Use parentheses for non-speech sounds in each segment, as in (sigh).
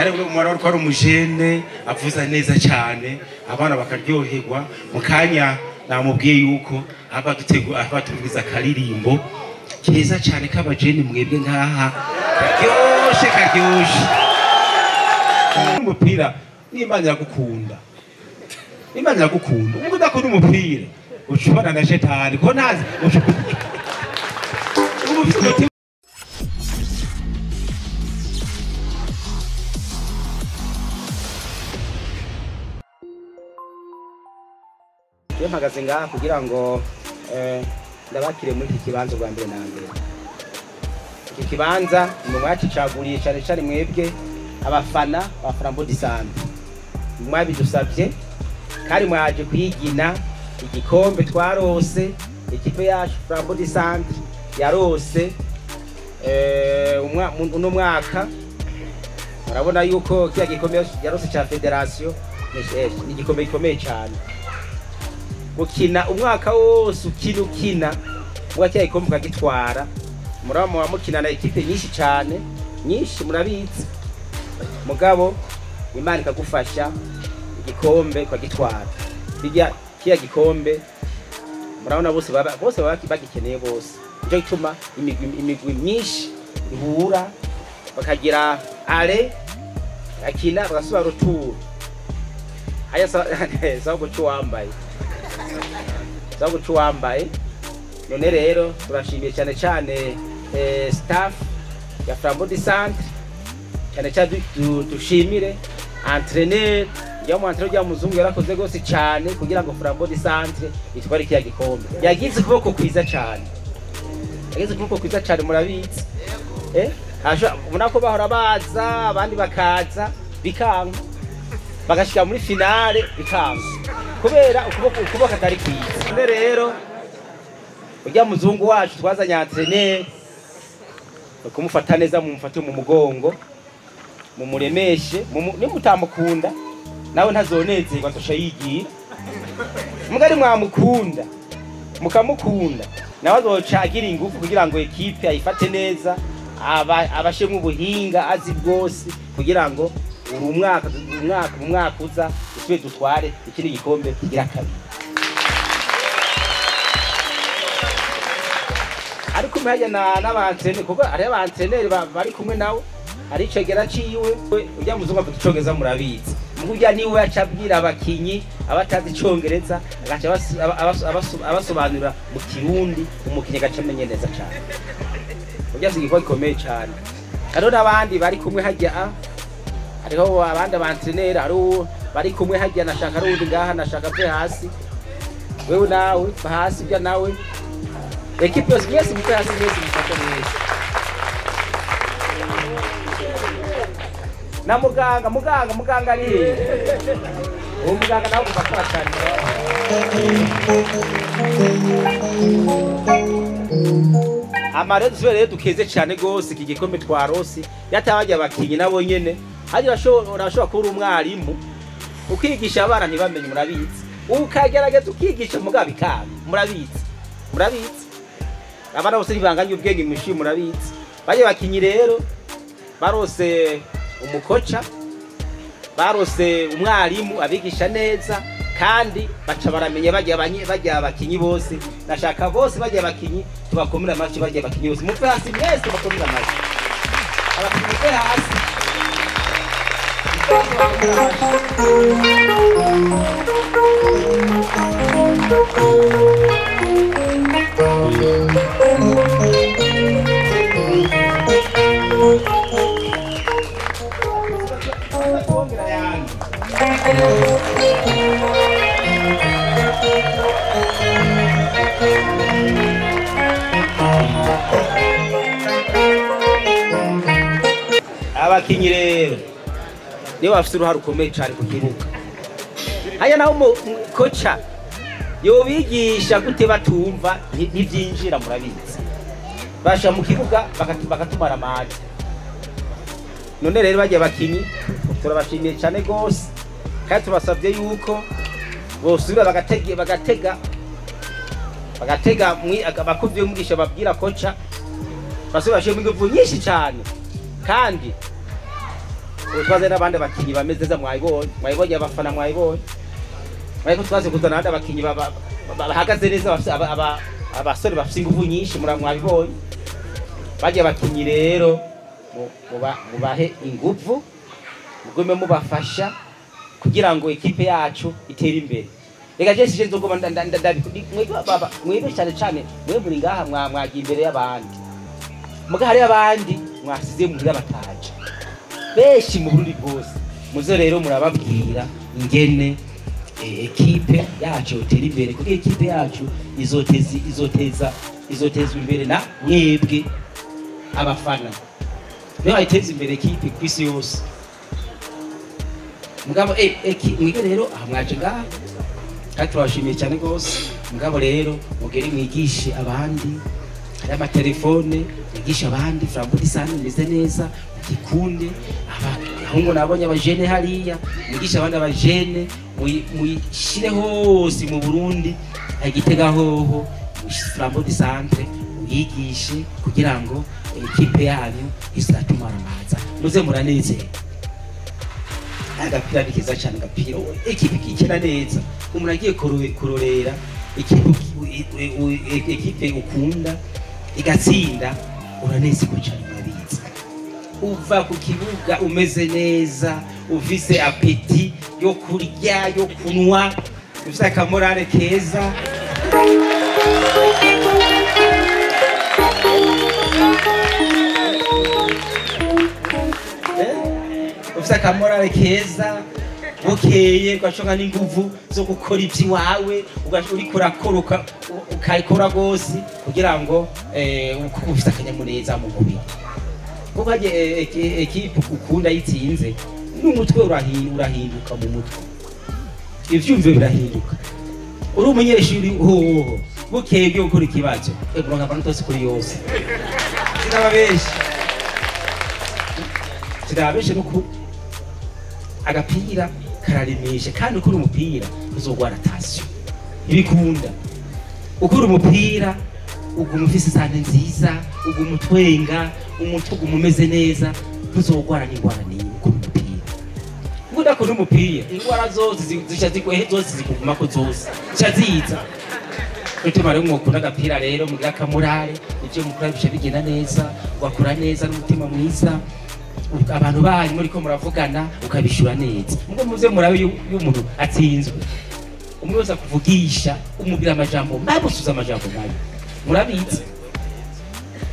umwana wari ari umujene avuza neza cyane abana bakaryoherwa. Mu kanya namubwiye yuko aba tuvugiza akaririmbo keza cyane k'abajene mwebwe nkaha karyoshe karyoshe. Umupira n'imana iragukunda imana iragukunda ubwo udakunda umupira ucubana na shetani. Ko ntazi? Uba (laughs) iyo mpagaze ngaha kugira ngo eh, ndabakire muri iki kibanza bwa mbere na mbere. Iki kibanza ni mwakicaguriye cyane cyane mwebwe abafana du Centre mwabidusabye kandi mwaje kuyigina igikombe twarose ikipe yacu du Centre yarose eh, uno mwaka. Murabona yuko kiriya gikombe yarose cya federasiyo eh, ni igikombe gikomeye cyane gukina umwaka wose ukina ukina. Muba cya gikombe ukagitwara. Muraba muba mukina na ekipe nyinshi cyane nyinshi murabizi mugabo imana ikagufasha igikombe ukagitwara. Bijya kiya gikombe murabona bose baba bose baba bagikeneye bose. Nicyo gituma imigwi myinshi ihura bakagira ale bakina bagasubira ruturu haya sawa (laughs) guca uwambaye za guca uwambaye none rero turashimiye cyane cyane eh, staff ya du Centre. Cyane cyane du- du- dushimire entraîneur ya mu entraîneur ya muzungu yarakoze gose cyane kugira ngo du Centre itware kiya gikombe. Yagize ukuboko kwiza cyane. Yagize ukuboko kwiza cyane murabizi eh? Ubona ko bahora baza abandi bakaza bikanga. Bagashika muri finale bikanga. Kubera ukuboko ukuboko atari kwiza. Rero urya muzungu wacu twazanye entraîneur kumufata neza mumufate mu mugongo mumuremeshe mumu- nimutamukunda nawe ntazonezerwa azosha yigira. Mugari mwamukunda mukamukunda nawe azoca agira ingufu kugira ngo ekipe ayifate neza aba- abashemwo ubuhinga azi bwose kugira ngo uri umwaka umwaka mu mwaka uza tube dutware ikindi gikombe kigira kabiri. Ariko umenya na n'abantreneri kuko hariho abantreneri ba- bari kumwe nawe hari icegera ciwe we ujya muzungu avuga icongereza murabizi. Murya ni we aca abwira abakinyi abatazi icongereza agaca abas- aba- abas- abas- abasobanurira mu kirundi umukinyi agaca amenye neza cane. Urya si igikorwa gikomeye cane. Hariho n'abandi bari kumwe hajya hariho abandi abantreneri hari uwo bari kumwe hajya nashaka ari uwundi ngaha nashaka ave hasi. Wewe nawe hasi ujya nawe. Ekipe yose mwese muve hasi mwese mufate neza na muganga muganga muganga hehe uwo muganga nawe kuva akora cyane dusubire rero dukeze cyane rwose iki gikombe twa rosi yatabajya abakinyi nabo nyene. Hajya urashobora kuba uri umwarimu. Ukigisha abana ntibamenye murabizi ukagerageza ukigisha mugabo bikanga murabizi murabizi abana bose ntibanganye ubwenge mu ishuri murabizi bajya bakinyi rero barose umukoca barose umwarimu abigisha neza kandi baca baramenya bajya abakinyi bose. Nashaka bose bajya abakinyi tubakomera amashyi bajya abakinyi bose. Muve hasi mwese tubakomera amashyi. Abakinyi muve hasi. Abakingire nibo bafite uruhare rukomeye cyane ku kibuga. Haya naho umu- umu- koca yobigisha gute batumva nti- ntibyinjira murabizi. Basha mu kibuga bakatu- bakatumara amazi. None rero bagiye bakinyi turabashimiye cyane rwose. Kandi tubasabye yuko bosubira bagatega bagatega bagatega abakozi b'umugisha babwira koca basubira bashiramo ingufu nyinshi cyane kandi twaze n'abandi bakinnyi bameze neza mwayibonye mwayibonye abafana mwayibonye ariko twaze kuzana abandi abakinnyi bahagaze neza abasore bafite ingufu nyinshi mwabibonye bagiye abakinnyi rero mu- muba- mubahe ingufu mugume mubafasha kugira ngo ekipe yacu itere imbere. Reka je sije nzogoma nda- nda- nda- ndabi- mwebwe baba- mwebwe cyane cyane mwe muri ngaha mwa- mwagiye imbere y'abandi. Muga hari abandi mwasize muhira bataje. Benshi mu burundi bwose muze rero murababwira ingene eh, ekipe yacu yotera imbere kuko ekipe yacu izoteza izoteza izotezwa imbere na mwebwe abafana. Niyo bayiteza imbere ekipe ku isi yose. Mugabo eh, eki- mwige rero aha mwaje ngaha? Kandi turabashimiye cyane rwose. Mugabo rero mugere mwigishe abandi hari amatelefone mwigishe abandi framboudi sani meze neza. Mugikunde abahungu nabonye abajene hariya mwigishe abandi abajene muyi- muyishire hose mu burundi agitega hoho framboudi centre muyigishe kugira ngo ekipe yanyu izatumaramaza muze muranezerwa agapira ni keza cyane agapira ekipe ikina neza. Umuntu agiye kuro- kurorera ekipe ukunda igatsinda uranezerwa cyane uva ku kibuga umeze neza ufise apeti yo kurya yo kunywa. Ufise akamorale keza. Eh? ufise akamorale keza. Bukeye ugashonga n'inguvu zo gukora iby'iwawe uriko urakora ukabikora rwose kugira ngo eh, uko ufise akanyamuneza mu mubiri. Kuko eki- ekipe ukunda yitsinze n'umutwe urahi- urahinduka mu mutwe. Ivyumviro birahinduka. Uri umunyeshuri hoho bukeye byo gukora ikibazo. Muronka amanota yose kuri yose. Sinaba benshi. Sinaba benshi nuko agapira kararimisha kandi ukora umupira uzogwara tasiyo ntibikunda ukora umupira uguma ufise sante nziza uguma utwenga umutwe uguma umeze neza ntuzogwara n'indwara n'imwe ukora umupira ubwo udakora umupira indwara zose zi- zica zigwehe zose zikugumako zose zica ziza bituma rero mwokunda agapira rero mugira akamurare ibyo mukora bica bigenda neza ugakora neza n'umutima mwiza. Abantu banyu muriko muravugana ukabishura neza. Ngo muze murabe yu- y'umuntu atsinzwe. Umwe wese akuvugisha umubwira amajambo mabi usuza amajambo mabi. Murabizi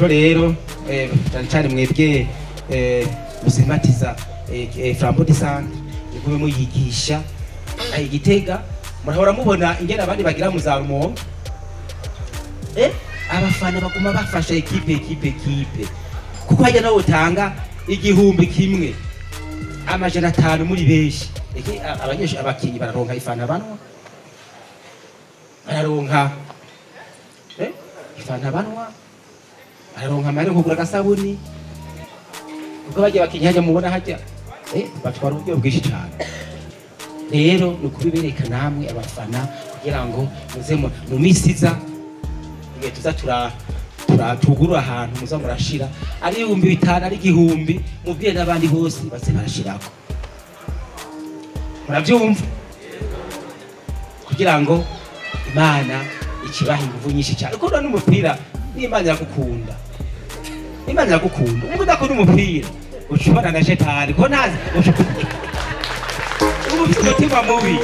ico rero cane cane mwebwe eh, muzimatiza eh, eh, flambo de sante nikume muyigisha. Ayi gitega murahora mubona ingene abandi bagira mu za rumonge. Eh, abafana baguma bafasha ekipe ekipe ekipe. Kuko hajya nawe utanga igihumbi kimwe amajana atanu muri benshi abanyeshuri abakinyi bararonka ifana banwa? Bararonka ifana banwa? Bararonka amahera kugura agasabuni. Kuko bagiye bakinyi hajya mubona hajya. Eh, batwara uburyo bwinshi cyane rero ni ukubibereka namwe abafana kugira ngo mu- minsi iza. Igihe tuza tugurura ahantu muza murashira. Ari ibihumbi bitanu ari igihumbi. Mubwiye n'abandi bose baze barashirako. Murabyumva kugira ngo imana ikibaha ingufu nyinshi cyane ukunda n'umupira n'imana iragukunda. Imana iragukunda uba udakunda umupira uca ubana na shetani ko ntazi uba ufite umutima mubi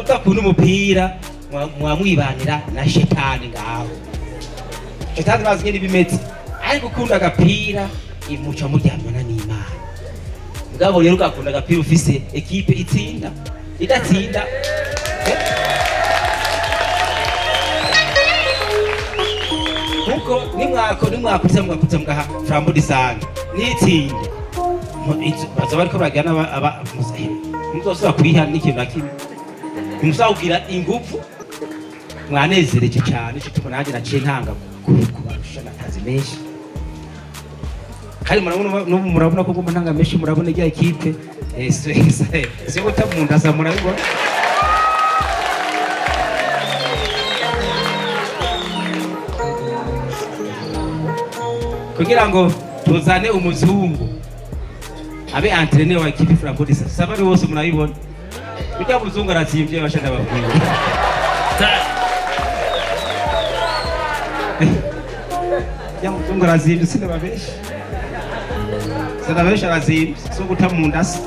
udakunda umupira mwa- mwamwibanira na shetani ngaho shetani bazi nyine bimeze ariko ukunda agapira imuca muryamana n'imana mugabo rero ugakunda agapira ufise ekipe itsinda idatsinda kuko nimwako nimwakuriza mugakuriza mugaha frambo disanga nitsinde baza bariko bagana muzosubira kuyiha n'ikintu na kimwe ntimuzawugira ingufu mwanezereje cyane cyo tubona nanjye naciye ntanga kubarusha n'akazi menshi kandi murabona ko ngomba ntanga menshi murabona ijya ekipe si guta mu sa murabibona kugira ngo tuzane umuzungu. Abe antrenere wa ekipe francodisa saba ari bose murabibona ujya muzungu arazimvye basha ndababwira (laughs) ya muzungu arazimvye sindababesha sindababesha arazimvye so guta mu nda se.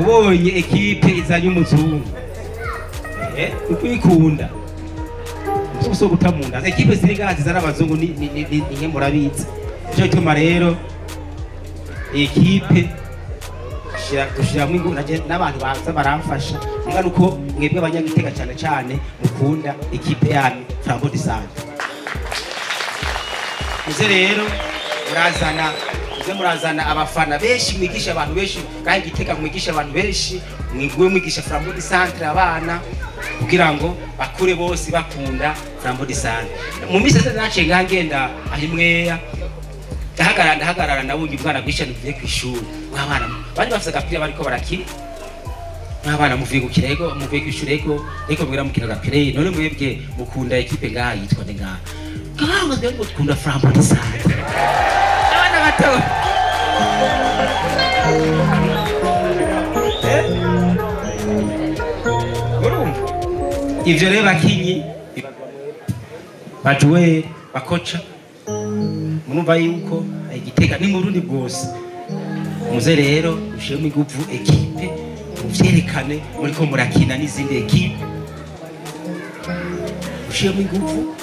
Ubonye ekipe izanye umuzungu. Eh ukwikunda so guta mu nda. Ekipe ziri abazungu ni ni ni ni- ni murabizi cyo gituma rero ekipe dushyiramo ingufu n'abantu baza baramfasha. Niba uko mwebwe abanyagitega cyane cyane mukunda ekipe yanyu frambo de sante muze rero murazana muze murazana abafana benshi mwigisha abantu benshi kandi igitega mwigisha abantu benshi. Mwigwe mwigisha frambo de centre abana kugira ngo bakure bose bakunda frambo centre. Mu minsi yose naciye ngaha ngenda aho imweya ndahagarara ndahagarara nabonye umwana gwisha tuvuye ku ishuri. Mwabana bari bafite agapira bariko barakina. Mwabana muvuye gukina ego muvuye ku ishuri ego ego mwera mukina agapira none mwebwe mukunda ekipe ngaha yitwa nde ngaha? Ngaha ngo twebwe dukunda frambo de centre. Abana bato. Ivyo rero bakinyi bajuweri bakoca. Murumva yuko igitega ni mu rundi bwose. Muze rero ushiremo iguvu ekipe muvyerekane muriko murakina n'izindi ekipe. Ushiremo iguvu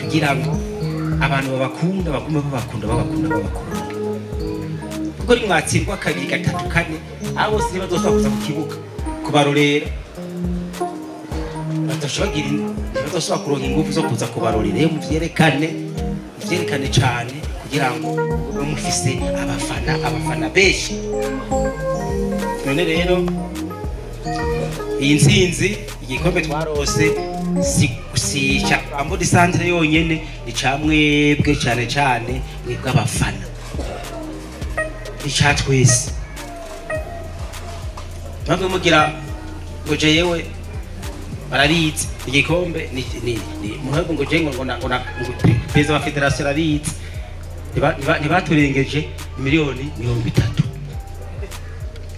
kugira ngo abantu babakunda bagume babakunda babakunda babakunda. Kuko nimwatsindwa kabiri gatatu kane abo bose ntibazosubira kuza ku kibuga. Kubarorera. Batoshagira ntibazosubira kuronka ingufu zo kuza kubarorera rero muvyerekane muvyerekane cane kugira ngo mube mufise abafana abafana benshi. None rero iyi ntsinzi igikombe twarose si si ca ambo disantre yonyene ni ca mwebwe cane cane mwebwe abafana. Ni ca twese. Mpamvu mugira ngo barabizi igikombe muhego ngo jengo ngo perezida wa federasiyo arabizi Ntiba- ntiba- ntibaturengeje miliyoni mirongo itatu.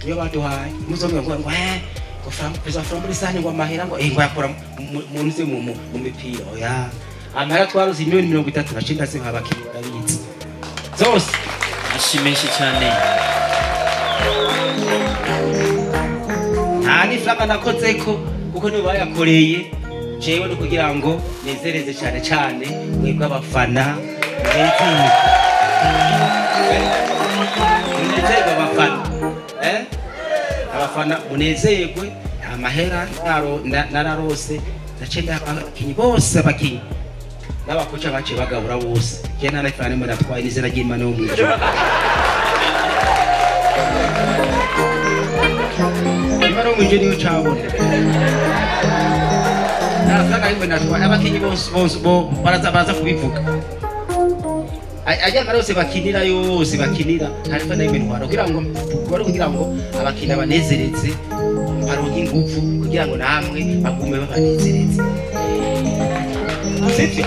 Niyo baduhaye muzomwe ngo ngo eh ngo perezida wa frank sani ngo amahera ngo eh ngo yakora mu- mu- mipira oya. Amahera twaruze miliyoni mirongo itatu nashinda se abakinnyi barabizi zose. Ashi menshi cyane. Nta n'ifaranga nakozeko kuko nibo bayakoreye jewe ni kugira ngo nezereze cyane cyane mwebwe abafana munezerwe abafana eh? abafana munezerwe naro- na- nararose nace abakinyi bose abakinyi. N'abakoca baciye bagabura bose. Je nta n'ifaranga nimwe natwaye n'izina ry'imana yo mw'ijuru imana yo mw'ijuru niyo cabona ntafaranga rimwe natwaye abakinyi bose bose bo baraza kubivuga. Ay- ajya marose bakinira yose bakinira. Harifa na yo ntwara kugira ngo bari kugira ngo abakina banezereze baronke ingufu kugira ngo namwe bagume babanezereze. Sivyo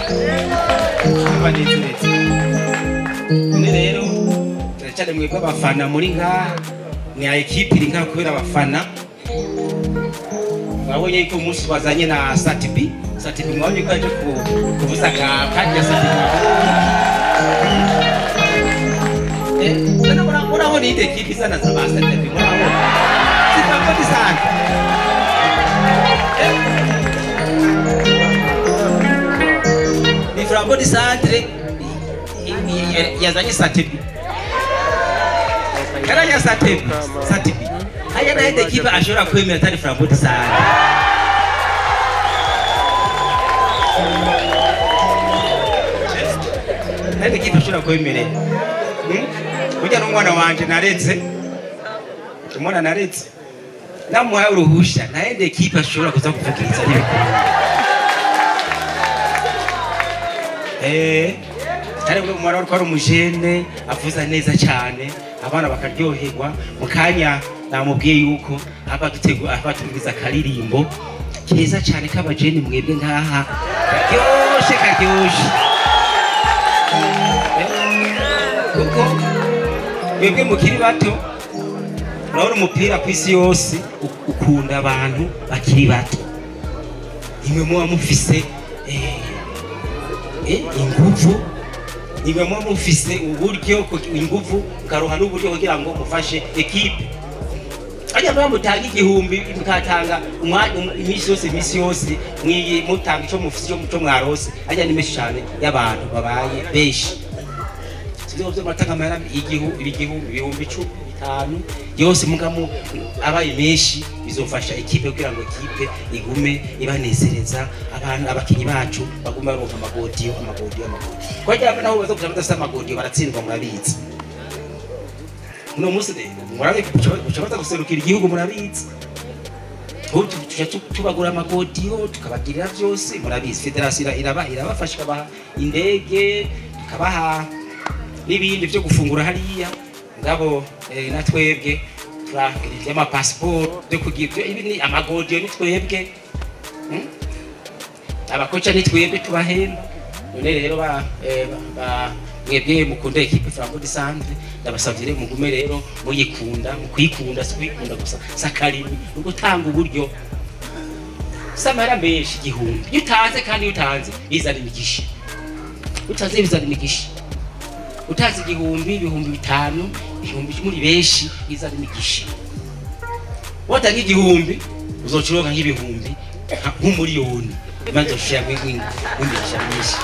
babanezereze. None rero turacyari mwebwe abafana muri ngaha ni ekipe iri ngaha kubera abafana. Mwabonye yuko umunsi wazanye na satibi satibi mwabonye ko yaje ku- kuvuza ka kadi ya satibi Eh, none mura- murabona iyi ekipe isa na za ba satibi murabona zitangwa sana. Ni flambo di centre i- i- i- yazanye satibi yaranya satibi satibi haya na ide kiba ashobora kwemera atari flambo di centre nta ide kiba ashobora kwemerera Hmm? burya n'umwana wanje naretse umwana naretse namuhaye uruhusha nayende ekipe ashobora kuza kuvugiriza n'ibikuru Eh, ari umwe umwana ko ari umujene avuza neza cyane abana bakaryoherwa mu kanya namubwiye yuko aba dutegura aba tubwiza akaririmbo. Keza cyane k'abajene mwebwe nkaha karyoshe Eh, kuko mwebwe mukiri bato urabona umupira ku isi yose ukunda abantu bakiri bato. Nimwe muba mufise eh, eh, inguvu. Nimwe muba mufise uburyo inguvu mukaruha n'uburyo kugira ngo mufashe ekipe. Ajya muba mutanga igihumbi mukatanga um- iminsi yose iminsi yose mutanga icyo mufise icyo mwarose. Ajya ni menshi cyane y'abantu babaye benshi. Sivyo vyo muratanga amahera ibihumbi icumi bitanu yose mugamu abaye menshi bizofasha ekipe kugira ngo ekipe igume ibanezereza abantu abakinyi bacu bagume baronka amagodiyo amagodiyo amagodiyo kwagira naho baza kuja badafise amagodiyo baratsindwa murabizi. Uno munsi uca baza guserukira igihugu murabizi. Ubu tu- tuca tu- tubagura amagodiyo tukabagirira byose murabizi. Federasiyo iraba irabafasha ikabaha indege tukabaha n'ibindi byo gufungura hariya. Ngabo eh, na twebwe turagira iby'amapasiporo byo kugira ibi ni amagodiyo ni twebwe Hmm? abakoca ni twebwe tubahemba. None rero ba eh, mwebwe mukunda ekipe flambo de centre ndabasavye rero mugume rero muyikunda mu kuyikunda si kuyikunda gusa. Sakarimi ni ugutanga uburyo. Samara menshi igihumbi. Iyo utanze kandi iyo utanze bizana imigisha. Utanze bizana imigisha. Utazi igihumbi ibihumbi bitanu ibihumbi muri benshi bizana imigisha. Watanga igihumbi uzoca uronka nk'ibihumbi nk'umuriyoni maze ushira mw'imigisha myinshi